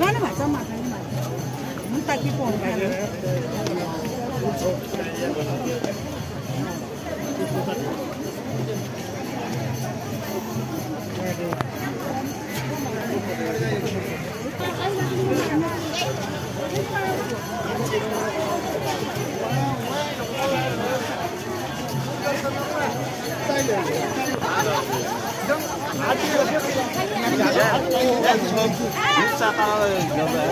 Gana ma zama kan ma. Mun ta ki kon ga. Thank you. Bisa tahu gambar.